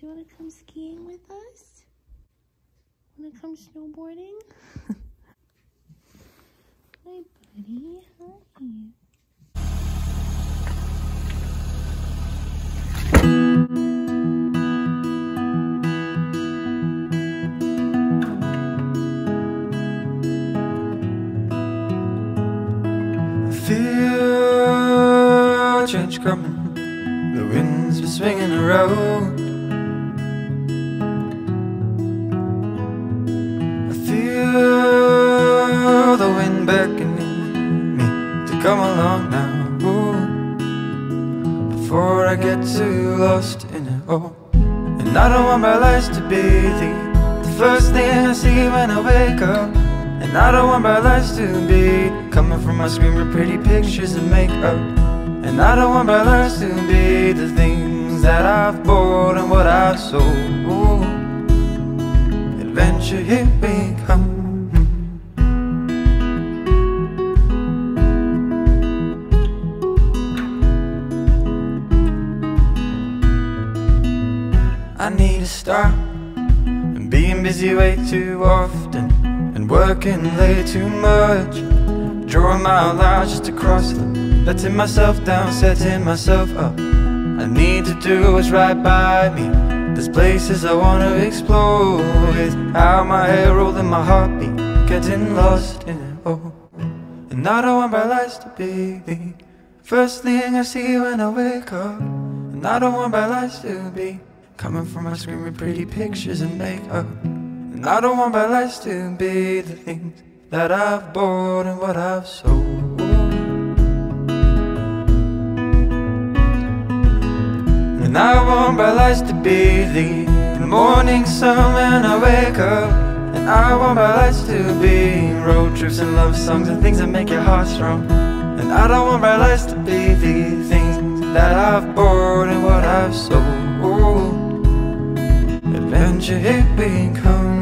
Do you want to come skiing with us? Want to come snowboarding? Hi, buddy. Hi. I feel change coming. The winds been swinging around. Wind beckoning me to come along now. Ooh, before I get too lost in it all. And I don't want my life to be the, the first thing I see when I wake up. And I don't want my life to be coming from my screen with pretty pictures and makeup. And I don't want my life to be the things that I've bought and what I've sold. Ooh. Adventure, here we I need to stop and being busy way too often and working way too much. Drawing my lines just across them, letting myself down, setting myself up. I need to do what's right by me. There's places I wanna explore without my hair rolling, my heartbeat getting lost in it all. And I don't want my life to be the first thing I see when I wake up. And I don't want my life to be coming from my screen with pretty pictures and makeup. And I don't want my life to be the things that I've bought and what I've sold. And I want my life to be the, morning sun when I wake up. And I want my life to be road trips and love songs and things that make your heart strong. And I don't want my life to be the things that I've bought and what I've sold. Adventure, here we come.